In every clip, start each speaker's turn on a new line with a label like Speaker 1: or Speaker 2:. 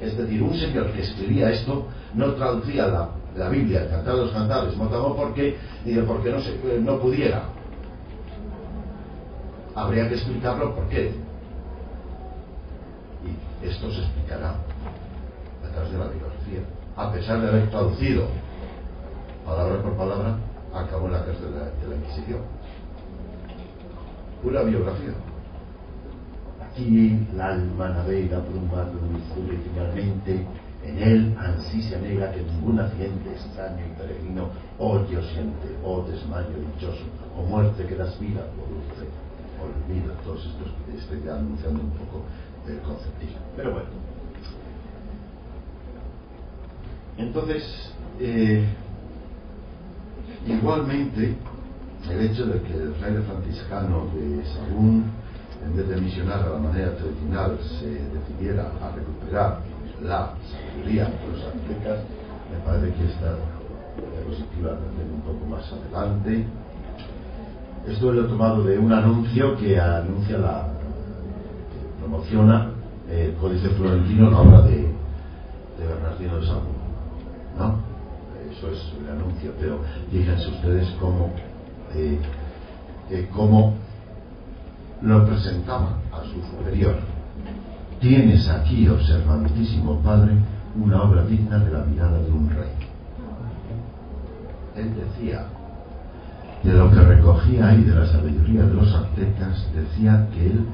Speaker 1: Es decir, un señor que escribía esto no traducía la, Biblia, el Cantar de los Cantares, Motamo, porque, porque no, se, no pudiera. Habría que explicarlo por qué. Y esto se explicará a través de la bibliografía. A pesar de haber traducido palabra por palabra, acabó en la cárcel de la, de la Inquisición. Pura biografía.
Speaker 2: Aquí l'alma navega por un mar azul y finalmente en él ansí se anega que ningún accidente extraño y peregrino oye o siente, o desmayo dichoso, o muerte que das vida, produce olvido. Todos estos estoy anunciando un poco el conceptismo. Pero bueno.
Speaker 1: Entonces, eh, igualmente, el hecho de que el fraile franciscano de Sagún, en vez de misionar a la manera tradicional, se decidiera a recuperar la sabiduría de los aztecas, me parece que esta diapositiva la un poco más adelante. Esto lo he tomado de un anuncio que anuncia la que promociona el Códice Florentino, la obra de, de Bernardino de Sagún. ¿No? Eso es el anuncio, pero fíjense ustedes cómo eh, eh, cómo lo presentaba a su superior. Tienes aquí, observantísimo Padre, una obra digna de la mirada de un rey. Él decía, de lo que recogía ahí de la sabiduría de los aztecas, decía que él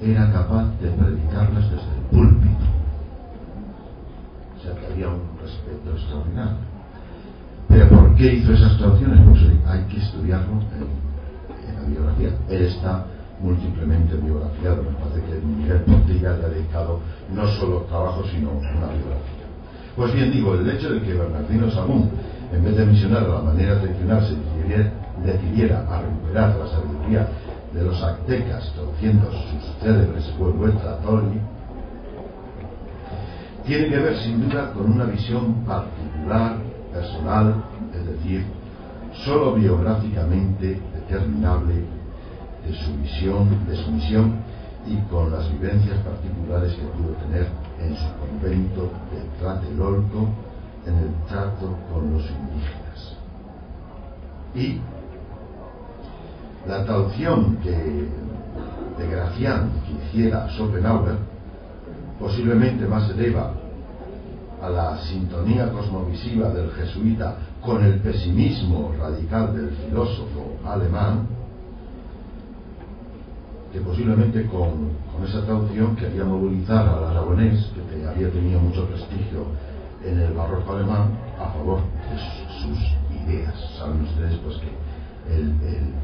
Speaker 1: era capaz de predicarlas desde el púlpito. O sea que había un respeto extraordinario. Pero ¿por qué hizo esas traducciones? Pues hay que estudiarlo en, en la biografía. Él está múltiplemente biografiado. Me parece que Miguel Portilla le ha dedicado no solo trabajo, sino una biografía. Pues bien, digo, el hecho de que Bernardino Sagún, en vez de misionar a la manera tradicional, se decidiera, a recuperar la sabiduría de los aztecas, traduciendo sus célebres Tolni, tiene que ver sin duda con una visión particular, personal, es decir, solo biográficamente determinable de su visión, de su misión y con las vivencias particulares que pudo tener en su convento de Tlatelolco en el trato con los indígenas. Y la traducción que, de Gracián que hiciera Schopenhauer posiblemente más se deba a la sintonía cosmovisiva del jesuita con el pesimismo radical del filósofo alemán, que posiblemente con, esa traducción quería movilizar al aragonés, que había tenido mucho prestigio en el barroco alemán, a favor de sus, ideas. Saben ustedes pues que el, el,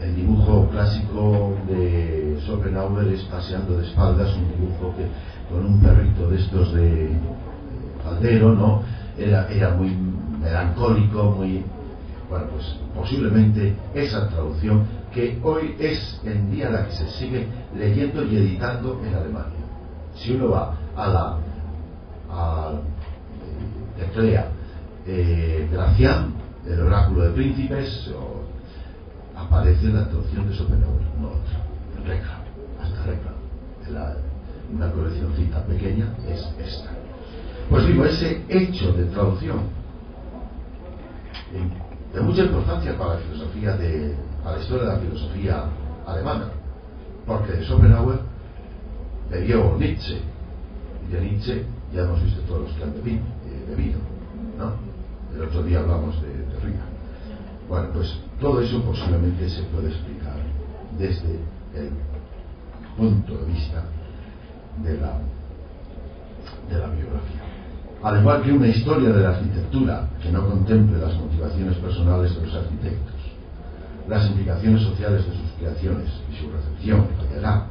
Speaker 1: el dibujo clásico de Schopenhauer es paseando de espaldas, un dibujo que con un perrito de estos de caldero, ¿no? Era, era muy melancólico, muy... Bueno, pues posiblemente esa traducción que hoy es en día la que se sigue leyendo y editando en Alemania. Si uno va a la a eh, teclea eh, Gracián, el oráculo de príncipes, aparece la traducción de Schopenhauer, no otra, regla, hasta regla, la, una coleccioncita pequeña es esta. Pues digo, ese hecho de traducción de mucha importancia para la filosofía de, para la historia de la filosofía alemana, porque de Schopenhauer bebió Nietzsche, y de Nietzsche ya hemos visto todos los que han eh, bebido ¿no? El otro día hablamos de, de Riga. Bueno, pues todo eso posiblemente se puede explicar desde el punto de vista de la, de la biografía. Al igual que una historia de la arquitectura que no contemple las motivaciones personales de los arquitectos, las implicaciones sociales de sus creaciones y su recepción fallará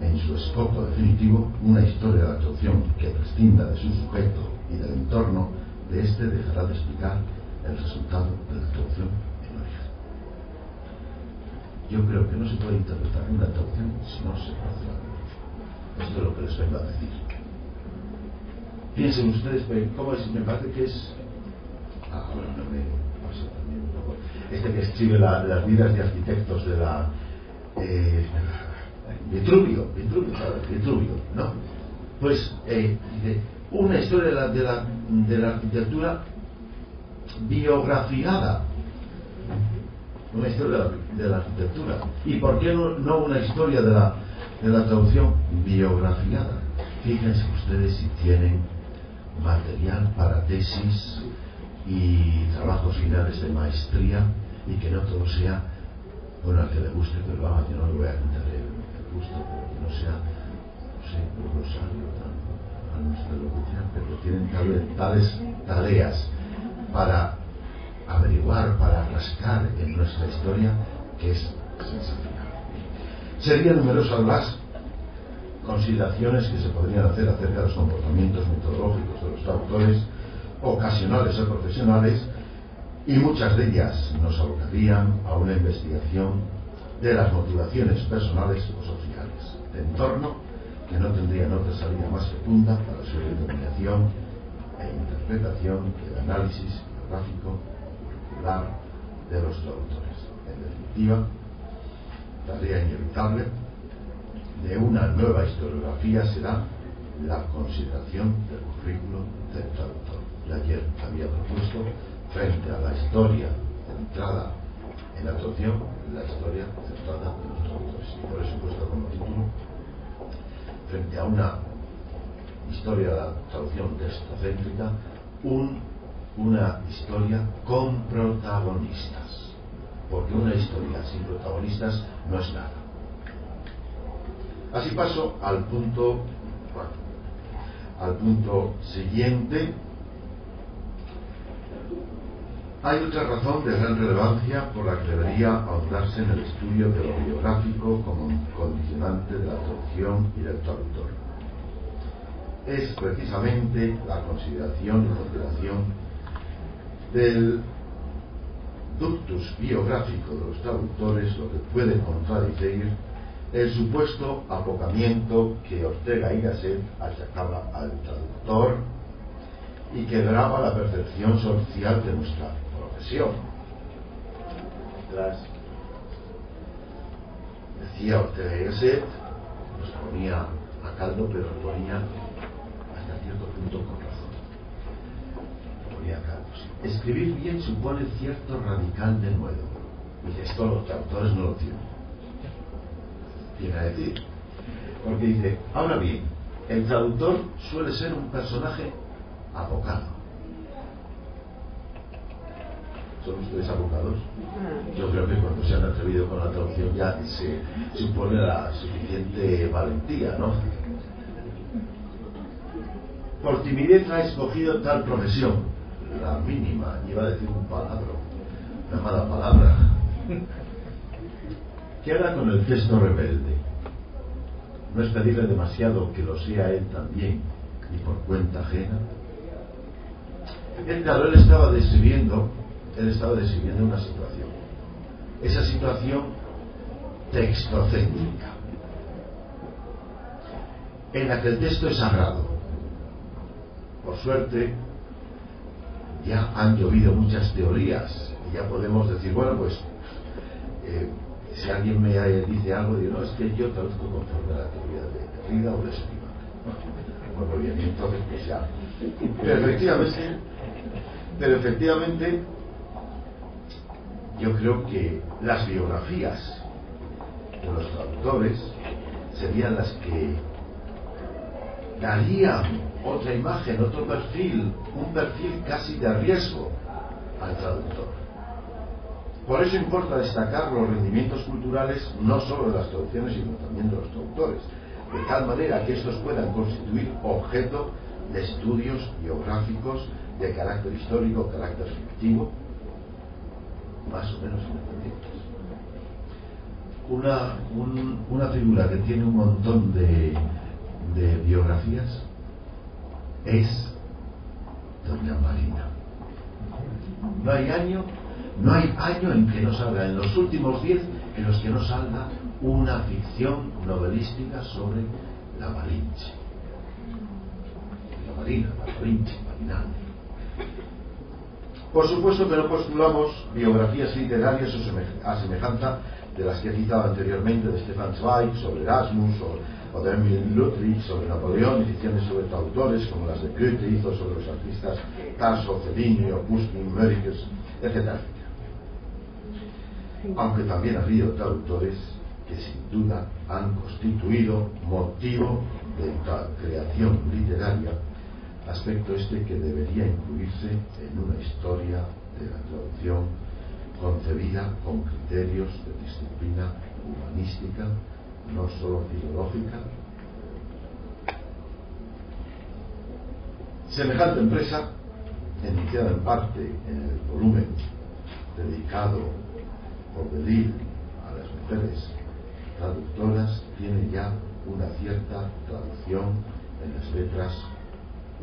Speaker 1: en su escopo definitivo una historia de la traducción que prescinda de su sujeto y del entorno de éste dejará de explicar el resultado de la traducción en origen. Yo creo que no se puede interpretar una traducción si no se conoce esto es lo que les vengo a decir. Piensen ustedes, ¿cómo es? Me parece que es. Ah, ahora no me pasa también un poco. Este que escribe la, las vidas de arquitectos de la. Eh, Vitruvio, Vitruvio. Vitruvio, ¿no? pues eh, una historia de la, de la, de la arquitectura biografiada una historia de la, arquitectura y por qué no, no una historia de la, de la traducción biografiada fíjense ustedes si tienen material para tesis y trabajos finales de maestría y que no todo sea bueno al que le guste que lo haga yo no le voy a quitar el, gusto pero que no sea no sé un rosario a nuestra locución pero tienen tales tareas para averiguar, para rascar en nuestra historia que es sensacional. Serían numerosas las consideraciones que se podrían hacer acerca de los comportamientos metodológicos de los traductores, ocasionales o profesionales, y muchas de ellas nos abocarían a una investigación de las motivaciones personales o sociales, de entorno que no tendrían otra salida más fecunda para su determinación e interpretación que el análisis geográfico curricular de los traductores. En definitiva, tarea inevitable de una nueva historiografía será la consideración del currículo del traductor. Y ayer había propuesto, frente a la historia centrada en la traducción, la historia centrada en los traductores. Y por eso he puesto como título, frente a una historia de la traducción textocéntrica, un, una historia con protagonistas. Porque una historia sin protagonistas no es nada. Así paso al punto, al punto siguiente. Hay otra razón de gran relevancia por la que debería ahondarse en el estudio de lo biográfico como condicionante de la traducción y del traductor. Es precisamente la consideración y consideración del ductus biográfico de los traductores lo que puede contradecir el supuesto apocamiento que Ortega y Gasset achacaba al traductor y que graba la percepción social de nuestra profesión. decía Ortega y nos ponía a caldo, pero lo ponía hasta cierto punto con razón. Ponía a. Escribir bien supone cierto radical de nuevo. Y esto los traductores no lo tienen viene a decir. Porque dice, ahora bien, el traductor suele ser un personaje abocado. ¿Son ustedes abogados? Yo creo que cuando se han atrevido con la traducción ya se supone la suficiente valentía, ¿no? Por timidez ha escogido tal profesión, la mínima, iba a decir un palabra, una mala palabra. ¿Qué hará con el texto rebelde? No es pedirle demasiado que lo sea él también y por cuenta ajena. Él, claro, él estaba describiendo, él estaba describiendo una situación. Esa situación textocéntrica, en la que el texto es sagrado. Por suerte, ya han llovido muchas teorías y ya podemos decir, bueno, pues eh, si alguien me dice algo, digo, no, es que yo traduzco conforme a la teoría de Rida o de Spivak. Bueno, bien, entonces pues ya. Pero efectivamente, pero efectivamente, yo creo que las biografías de los traductores serían las que darían otra imagen, otro perfil, un perfil casi de riesgo al traductor. Por eso importa destacar los rendimientos culturales no solo de las traducciones, sino también de los traductores, de tal manera que estos puedan constituir objeto de estudios biográficos de carácter histórico, carácter fictivo, más o menos independientes. Una, una figura que tiene un montón de, de biografías es Doña Marina. No hay año no hay año en que no salga, en los últimos diez, en los que no salga una ficción novelística sobre la Malinche. La Marina, la Malinche, Marinal. Por supuesto que no postulamos biografías literarias a semejanza de las que he citado anteriormente de Stefan Zweig sobre Erasmus o o de Emil Luttwig sobre Napoleón, y ficciones sobre autores como las de Goethe hizo sobre los artistas Tasso, Cellini, Pushkin, Merikes, etc. Aunque también ha habido traductores que sin duda han constituido motivo de creación literaria, aspecto este que debería incluirse en una historia de la traducción concebida con criterios de disciplina humanística, no solo filológica. Semejante empresa, iniciada en parte en el volumen dedicado por Delil a las mujeres traductoras, tiene ya una cierta traducción en las letras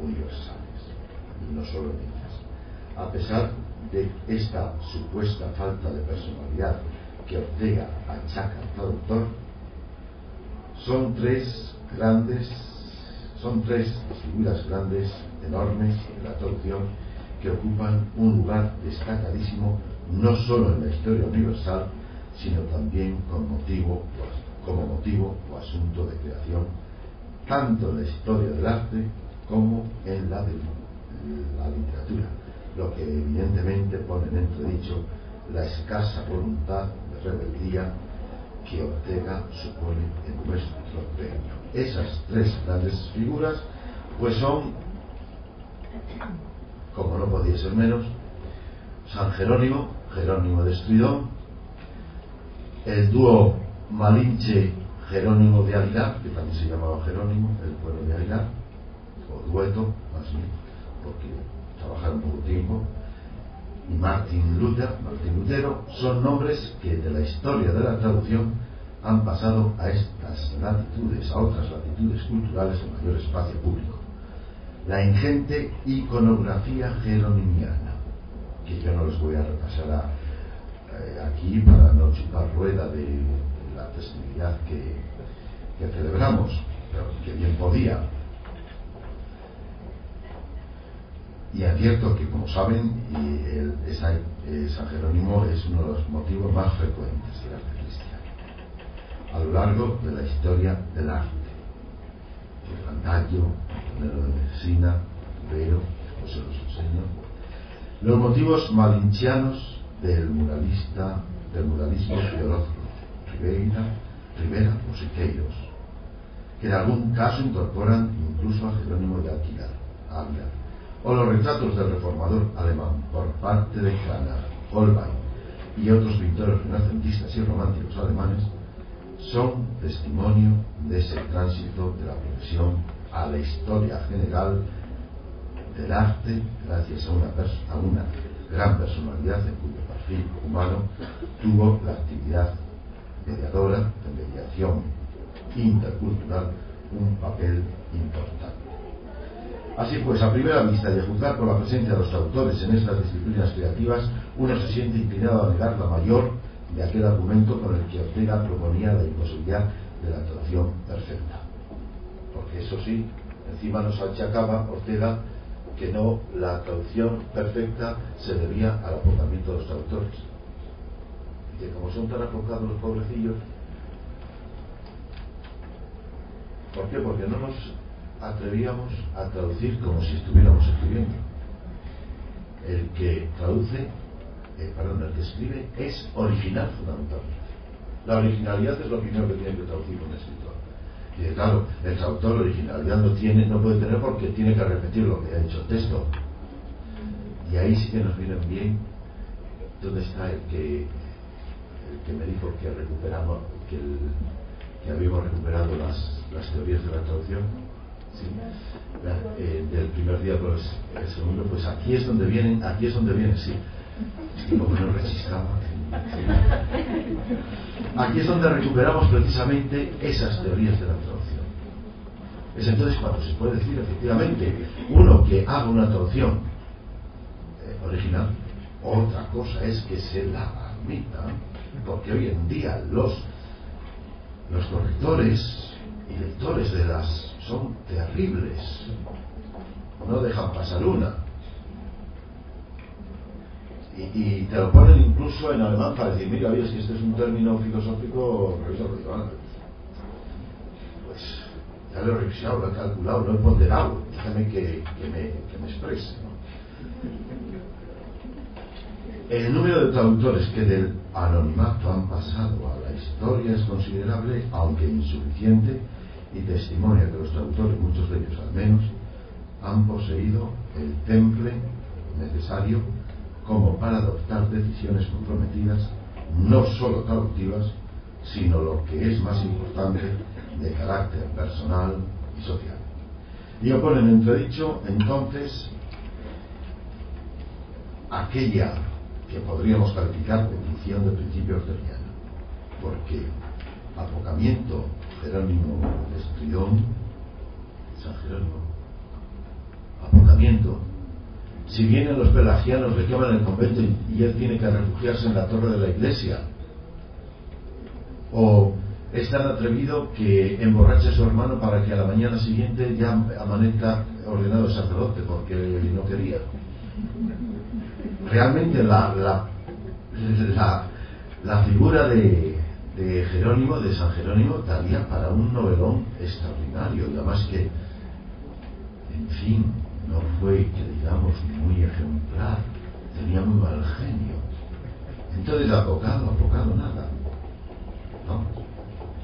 Speaker 1: universales, no solo en ellas. A pesar de esta supuesta falta de personalidad que Ortega achaca al traductor, son tres grandes, son tres figuras grandes, enormes en la traducción, que ocupan un lugar destacadísimo no solo en la historia universal, sino también como motivo o asunto de creación, tanto en la historia del arte como en la de la literatura, lo que evidentemente pone en entredicho la escasa voluntad de rebeldía que Ortega supone en nuestro reino. Esas tres grandes figuras pues son, como no podía ser menos, San Jerónimo, Jerónimo de Estridón, el dúo Malinche Jerónimo de Aguilar, que también se llamaba Jerónimo, el pueblo de Aguilar, o dueto, más bien, porque trabajaron poco tiempo, y Martin Luther, Martín Lutero, son nombres que de la historia de la traducción han pasado a estas latitudes, a otras latitudes culturales de mayor espacio público. La ingente iconografía jeronimiana, que yo no les voy a repasar eh, aquí para no chupar rueda de, la festividad que, que celebramos, pero que bien podía, Y advierto que, como saben, el, San Jerónimo es uno de los motivos más frecuentes del arte cristiano. A lo largo de la historia del arte, el Randallo, el de medicina, Rivero, pues se los enseño. Los motivos malinchianos del muralista, del muralismo teológico, Rivera, Rivera o Siqueiros, que en algún caso incorporan incluso a Jerónimo de Ávila o los retratos del reformador alemán por parte de Kramer, Holbein y otros pintores renacentistas y románticos alemanes son testimonio de ese tránsito de la profesión a la historia general del arte gracias a una, a una gran personalidad en cuyo perfil humano tuvo la actividad mediadora de mediación intercultural un papel importante. Así pues, a primera vista y a juzgar por la presencia de los autores en estas disciplinas creativas, uno se siente inclinado a negar la mayor de aquel argumento con el que Ortega proponía la imposibilidad de la traducción perfecta. Porque eso sí, encima nos achacaba Ortega que no la traducción perfecta se debía al apocamiento de los traductores. Y que como son tan apocados los pobrecillos, ¿por qué? Porque no nos atrevíamos a traducir como si estuviéramos escribiendo. El que traduce, eh, perdón, el que escribe es original fundamentalmente. La originalidad es lo primero que tiene que traducir un escritor. Y claro, el traductor originalidad no tiene, no puede tener porque tiene que repetir lo que ha hecho el texto. Y ahí sí que nos vienen bien dónde está el que el que me dijo que recuperamos que, que habíamos recuperado las teorías de la traducción eh, del primer día pues el segundo pues aquí es donde vienen aquí es donde vienen sí. Como no resistaba aquí es donde recuperamos precisamente esas teorías de la traducción. Es entonces cuando se puede decir efectivamente uno que haga una traducción eh, original otra cosa es que se la admita porque hoy en día los los correctores y lectores de las son terribles. No dejan pasar una. Y, te lo ponen incluso en alemán para decir, mira, es que este es un término filosófico, Pues pues ya lo he revisado, lo he calculado, lo he ponderado, déjame que, me, que me exprese. El número de traductores que del anonimato han pasado a la historia es considerable, aunque insuficiente, y testimonia que los traductores, muchos de ellos al menos, han poseído el temple necesario como para adoptar decisiones comprometidas, no solo traductivas, sino lo que es más importante, de carácter personal y social. Y ponen entredicho entonces aquella que podríamos calificar de de principio arteriano, porque apocamiento Jerónimo de San Jerónimo, apocamiento, si vienen los pelagianos, le queman el convento y él tiene que refugiarse en la torre de la iglesia, o es tan atrevido que emborrache a su hermano para que a la mañana siguiente ya amanezca ordenado sacerdote porque no quería. Realmente la, la, la, figura de, de, Jerónimo, de San Jerónimo, daría para un novelón extraordinario, y además que, en fin, no fue, que digamos, muy ejemplar, tenía muy mal genio. Entonces, apocado, apocado nada.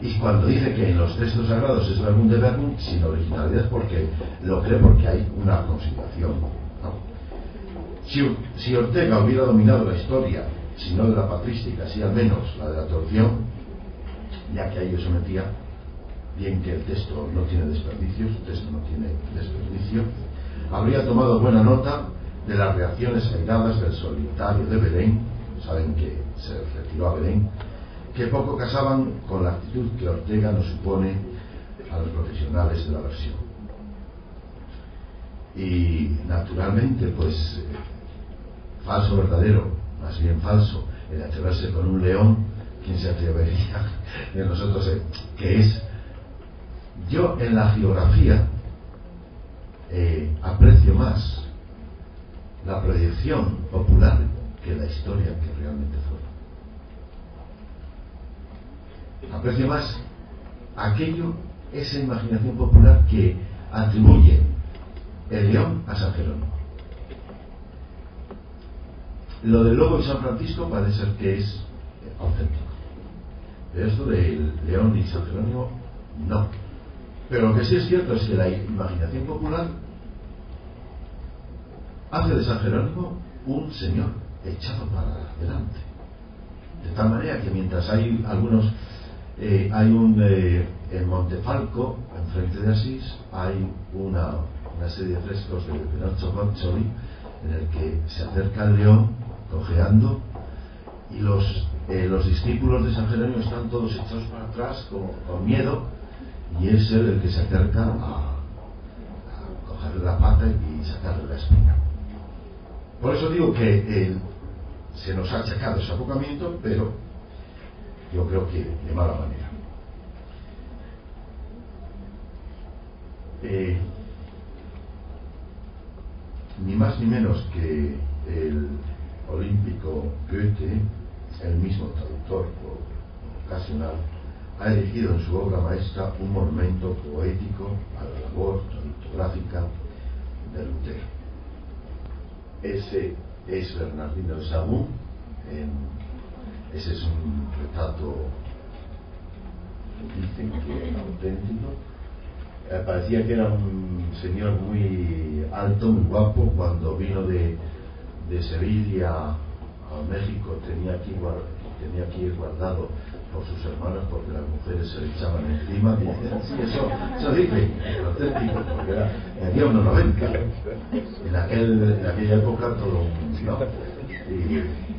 Speaker 1: Y cuando dice que en los textos sagrados es algún de verbum, sin originalidad, porque lo cree porque hay una consideración. Si, Ortega hubiera dominado la historia, si no de la patrística, si al menos la de la torsión, ya que a ello sometía, bien que el texto no tiene desperdicios, el texto no tiene desperdicio, habría tomado buena nota de las reacciones airadas del solitario de Belén, saben que se retiró a Belén, que poco casaban con la actitud que Ortega nos supone a los profesionales de la versión. Y naturalmente, pues falso verdadero, más bien falso, el atreverse con un león, ¿quién se atrevería de nosotros? Eh, que es, yo en la geografía eh, aprecio más la proyección popular que la historia que realmente fue. Aprecio más aquello, esa imaginación popular que atribuye el león a San Jerónimo. Lo del lobo y San Francisco parece ser que es auténtico. Pero esto del León y San Jerónimo, no. Pero lo que sí es cierto es que la imaginación popular hace de San Jerónimo un señor echado para adelante. De tal manera que mientras hay algunos, eh, hay un, eh, en Montefalco, enfrente de Asís, hay una, una serie de frescos de Pinocchio Boccoli en el que se acerca el león cojeando y los, eh, los discípulos de San Jerónimo están todos echados para atrás con, miedo y es él el que se acerca a, cogerle la pata y sacarle la espina. Por eso digo que se nos ha achacado ese abocamiento, pero yo creo que de mala manera. Eh, ni más ni menos que el olímpico Goethe, el mismo traductor ocasional, ha elegido en su obra maestra un monumento poético a la labor traductográfica de Lutero. Ese es Bernardino de Sagún, ese es un retrato dicen que auténtico. Eh, parecía que era un señor muy alto, muy guapo, cuando vino de de Sevilla a México tenía que, tenía que ir guardado por sus hermanas porque las mujeres se le echaban encima. sí, eso, eso dice, auténtico, porque era, había unos 90. En, aquel, en aquella época todo. Y,